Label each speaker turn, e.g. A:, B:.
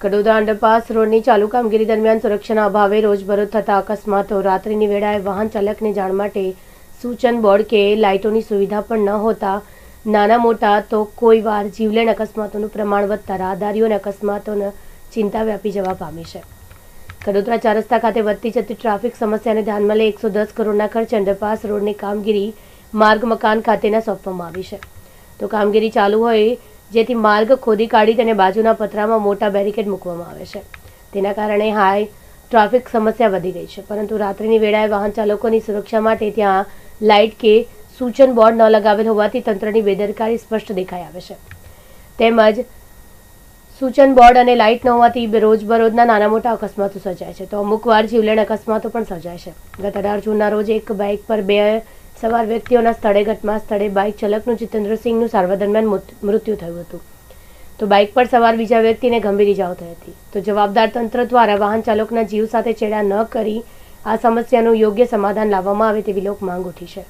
A: Kadodara underpass રોડની ચાલુ કામગીરી દરમિયાન સુરક્ષાના અભાવે રોજબરોજ થતા અકસ્માતો. રાત્રિની વેળાએ વાહન ચાલકને જાણ માટે સૂચન બોર્ડ કે લાઇટોની સુવિધા પણ ન હોતા નાના મોટા તો કોઈ વાર જીવલેણ અકસ્માતોનું પ્રમાણ વધતા રાહદારીઓને અકસ્માતોને ચિંતા વ્યાપી જવા પામી છે. કડોદરા ચાર રસ્તા ખાતે વધતી જતી ટ્રાફિક સમસ્યાને ધ્યાનમાં લઈ એકસો દસ કરોડના ખર્ચે અંડરપાસ રોડની કામગીરી માર્ગ મકાન ખાતેના સોંપવામાં આવી છે. તો કામગીરી ચાલુ હોય જેથી માર્ગ ખોદી કાઢી તેને બાજુના પતરામાં મોટા બેરિકેડ મૂકવામાં આવે છે. તેના કારણે હાઈ ટ્રાફિક સમસ્યા વધી ગઈ છે. પરંતુ રાત્રિની વેળાએ વાહન ચાલકોની સુરક્ષા માટે ત્યાં લાઇટ કે સૂચન બોર્ડ ન લગાવેલ હોવાથી તંત્રની બેદરકારી સ્પષ્ટ દેખાઈ આવે છે. તેમજ સૂચન બોર્ડ અને લાઇટ ન હોવાથી રોજબરોજના નાના મોટા અકસ્માતો સર્જાય છે. તો અમુક વાર જીવલેણ અકસ્માતો પણ સર્જાય છે. ગત અઢાર જૂનના રોજ એક બાઇક પર બે સવાર વ્યક્તિઓના સ્થળે ઘટના સ્થળે બાઇક ચાલકનું જીતેન્દ્રસિંહનું સારવાર દરમિયાન મૃત્યુ થયું હતું. તો બાઇક પર સવાર બીજા વ્યક્તિને ગંભીર ઇજાઓ થઈ હતી. તો જવાબદાર તંત્ર દ્વારા વાહન ચાલકના જીવ સાથે ચેડા ન કરી આ સમસ્યાનું યોગ્ય સમાધાન લાવવામાં આવે તેવી લોક માંગ ઉઠી છે.